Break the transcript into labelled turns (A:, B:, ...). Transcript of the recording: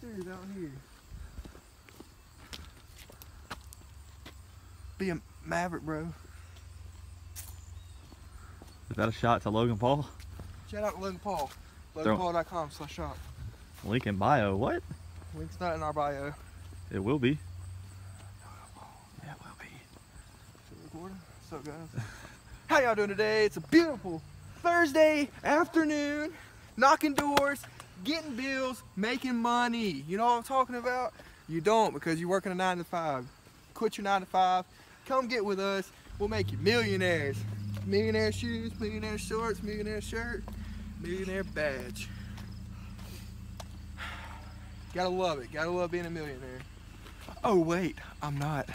A: Dude, out here. Be a maverick, bro.
B: Is that a shot to Logan Paul?
A: Shout out to Logan Paul.
B: Throw-
A: LoganPaul.com slash shop.
B: Link in bio. What?
A: Link's not in our bio.
B: It will be. Yeah, it will be.
A: Still recording? What's up, guys? How y'all doing today? It's a beautiful Thursday afternoon. Knocking doors, getting bills, making money. You know what I'm talking about? You don't because you're working a 9 to 5. Quit your 9 to 5. Come get with us. We'll make you millionaires. Millionaire shoes, millionaire shorts, millionaire shirt, millionaire badge. Gotta love it. Gotta love being a millionaire. Oh, wait, I'm not.